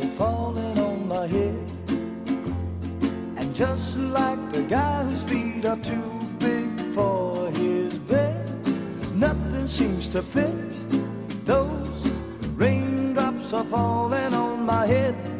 and falling on my head. And just like the guy whose feet are too big for his bed, nothing seems to fit. Those raindrops are falling on my head.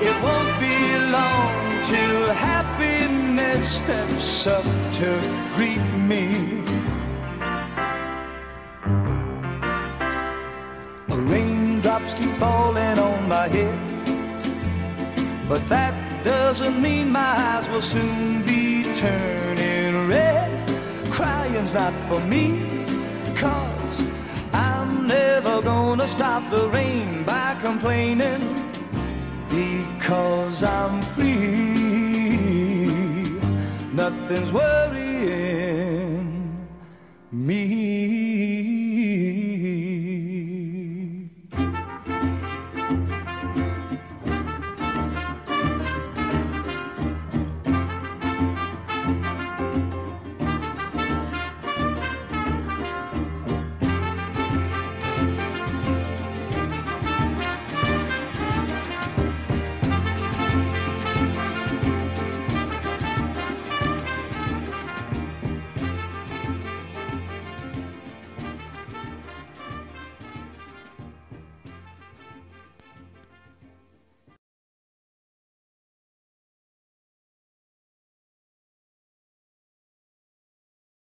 It won't be long till happiness steps up to greet me. Raindrops keep falling on my head, but that doesn't mean my eyes will soon be turning red. Crying's not for me, cause I'm never gonna stop the rain by complaining because I'm free. Nothing's worrying me.